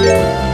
Yeah.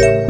you